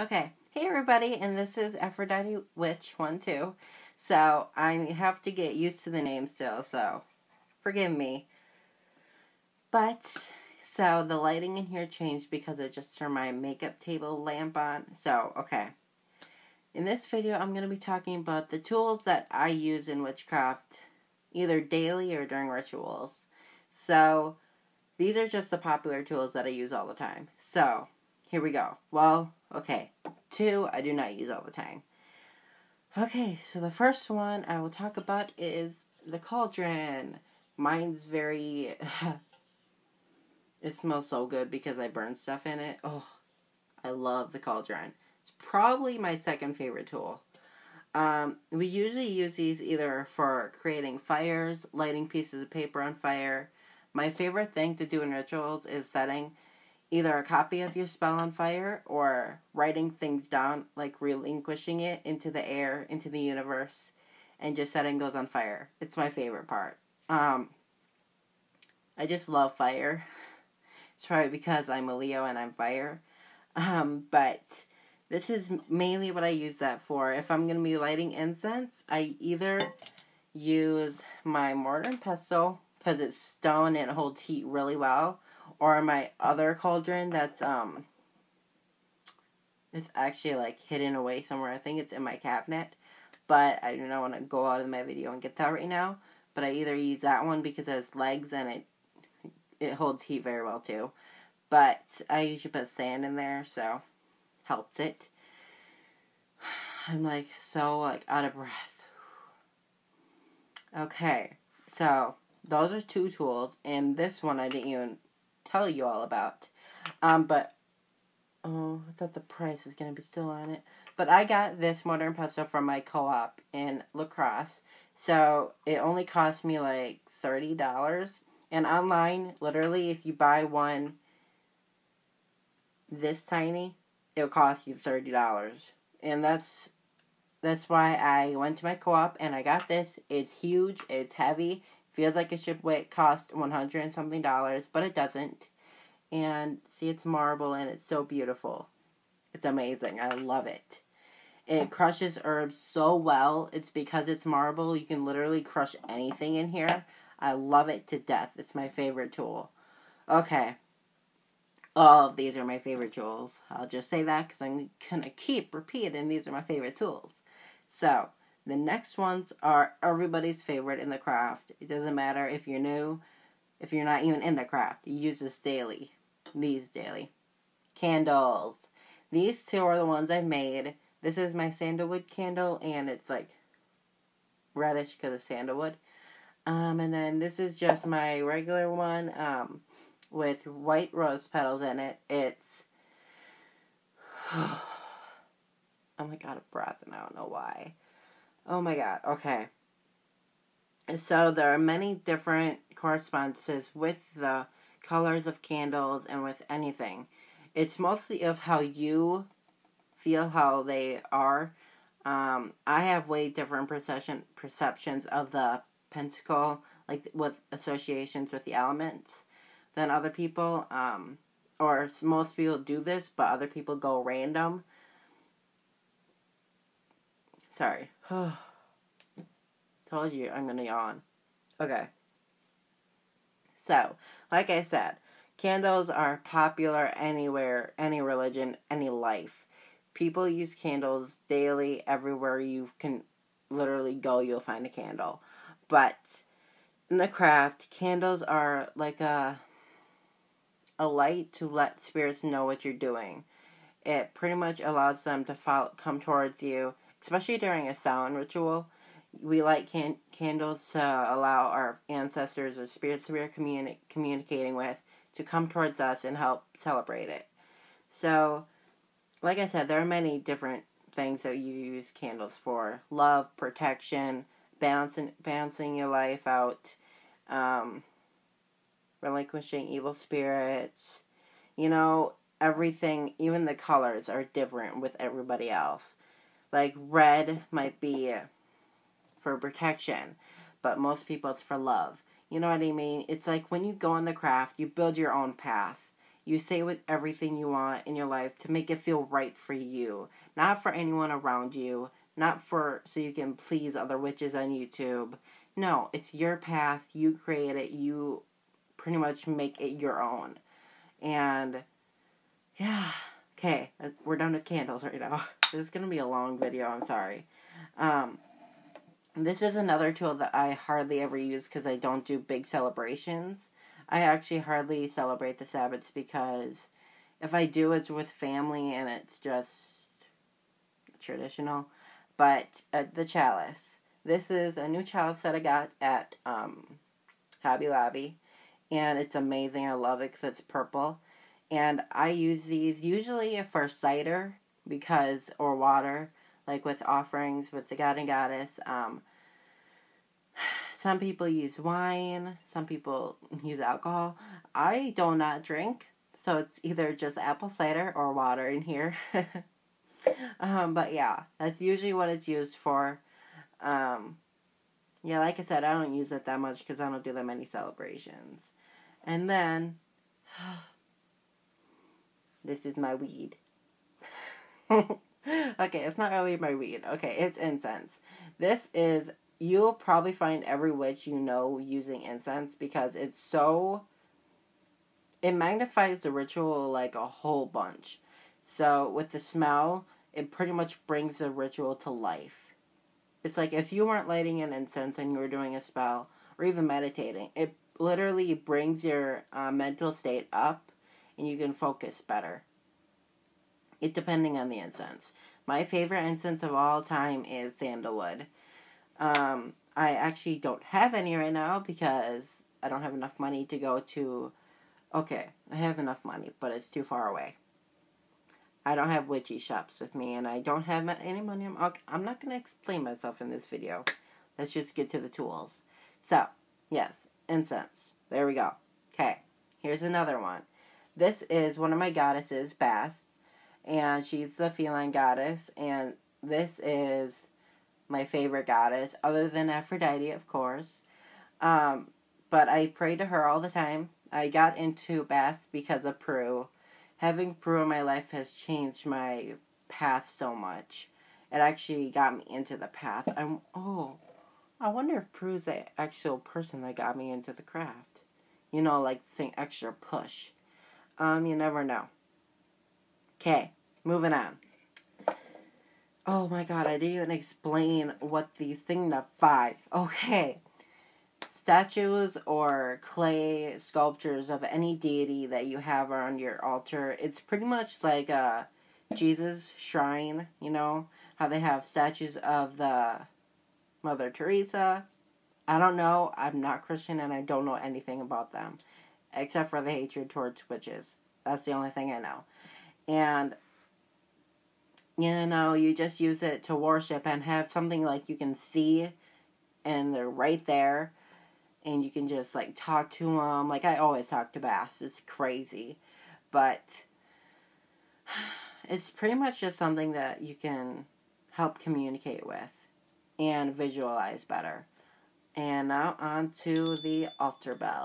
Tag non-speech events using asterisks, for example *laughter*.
Okay, hey everybody, and this is Aphrodite Witch 1 2. So, I have to get used to the name still, so forgive me. But, so the lighting in here changed because I just turned my makeup table lamp on. So, okay. In this video, I'm going to be talking about the tools that I use in witchcraft, either daily or during rituals. So, these are just the popular tools that I use all the time. So, here we go. Well, okay. Two, I do not use all the time. Okay, so the first one I will talk about is the cauldron. Mine's very. *laughs* it smells so good because I burn stuff in it. Oh, I love the cauldron. It's probably my second favorite tool. Um, we usually use these either for creating fires, lighting pieces of paper on fire. My favorite thing to do in rituals is setting either a copy of your spell on fire or writing things down, like relinquishing it into the air, into the universe, and just setting those on fire. It's my favorite part. Um, I just love fire. It's probably because I'm a Leo and I'm fire. Um, but this is mainly what I use that for. If I'm going to be lighting incense, I either use my mortar and pestle because it's stone and it holds heat really well or my other cauldron that's um it's actually like hidden away somewhere. I think it's in my cabinet, but I do not want to go out of my video and get that right now. But I either use that one because it has legs and it it holds heat very well too. But I usually put sand in there, so helps it. *sighs* I'm like so like out of breath. Okay, so those are two tools, and this one I didn't even tell you all about. Um, but oh, I thought the price was gonna be still on it. But I got this modern pestle from my co-op in La Crosse, so it only cost me like thirty dollars. And online, literally, if you buy one this tiny, it'll cost you thirty dollars. And that's that's why I went to my co-op and I got this. It's huge. It's heavy. Feels like it should weight cost 100 and something dollars, but it doesn't. And see, it's marble and it's so beautiful. It's amazing. I love it. It crushes herbs so well. It's because it's marble. You can literally crush anything in here. I love it to death. It's my favorite tool. Okay. All of these are my favorite tools. I'll just say that because I'm going to keep repeating these are my favorite tools. So, the next ones are everybody's favorite in the craft. It doesn't matter if you're new, if you're not even in the craft. You use this daily. These daily. Candles. These two are the ones I've made. This is my sandalwood candle, and it's like reddish because of sandalwood. Um, and then this is just my regular one um, with white rose petals in it. It's. *sighs* oh my god, a breath, and I don't know why. Oh my god, okay. So there are many different correspondences with the colors of candles and with anything. It's mostly of how you feel how they are. Um, I have way different perception perceptions of the pentacle, like with associations with the elements, than other people. Um, or most people do this, but other people go random. Sorry. *sighs* Told you I'm gonna yawn. Okay. So, like I said, candles are popular anywhere, any religion, any life. People use candles daily, everywhere you can literally go, you'll find a candle. But in the craft, candles are like a a light to let spirits know what you're doing. It pretty much allows them to follow, come towards you especially during a Samhain ritual, we light can- candles to allow our ancestors or spirits we are communi- communicating with to come towards us and help celebrate it. So, like I said, there are many different things that you use candles for love, protection, balancing, balancing your life out, um, relinquishing evil spirits. You know, everything, even the colors are different with everybody else. Like red might be for protection, but most people it's for love. You know what I mean? It's like when you go on the craft, you build your own path. You say with everything you want in your life to make it feel right for you, not for anyone around you, not for so you can please other witches on YouTube. No, it's your path. You create it. You pretty much make it your own. And yeah, okay, uh, we're done with candles right now. *laughs* This is gonna be a long video. I'm sorry. Um, this is another tool that I hardly ever use because I don't do big celebrations. I actually hardly celebrate the Sabbaths because if I do, it's with family and it's just traditional. But uh, the chalice. This is a new chalice that I got at um, Hobby Lobby. And it's amazing. I love it because it's purple. And I use these usually for cider because, or water, like with offerings with the god and goddess. Um, some people use wine, some people *laughs* use alcohol. I do not drink, so it's either just apple cider or water in here. *laughs* um, but yeah, that's usually what it's used for. Um, yeah, like I said, I don't use it that much because I don't do that many celebrations. And then, *sighs* this is my weed. *laughs* okay, it's not really my weed. Okay, it's incense. This is you'll probably find every witch you know using incense because it's so it magnifies the ritual like a whole bunch. So with the smell, it pretty much brings the ritual to life. It's like if you weren't lighting an incense and you were doing a spell or even meditating, it literally brings your uh, mental state up and you can focus better. It depending on the incense. My favorite incense of all time is sandalwood. Um, I actually don't have any right now because I don't have enough money to go to. Okay, I have enough money, but it's too far away. I don't have witchy shops with me, and I don't have any money. I'm not going to explain myself in this video. Let's just get to the tools. So, yes, incense. There we go. Okay, here's another one. This is one of my goddesses, Bast, and she's the feline goddess, and this is my favorite goddess, other than Aphrodite, of course. Um, but I pray to her all the time. I got into Bast because of Prue. Having Prue in my life has changed my path so much. It actually got me into the path. I'm oh, I wonder if Prue's the actual person that got me into the craft. You know, like think extra push. Um, you never know. Okay, moving on. Oh my god, I didn't even explain what these five. Okay. Statues or clay sculptures of any deity that you have on your altar. It's pretty much like a Jesus shrine, you know, how they have statues of the Mother Teresa. I don't know. I'm not Christian and I don't know anything about them except for the hatred towards witches. That's the only thing I know. And you know, you just use it to worship and have something like you can see and they're right there and you can just like talk to them. Like I always talk to Bast It's crazy. But *sighs* it's pretty much just something that you can help communicate with and visualize better. And now on to the altar bell.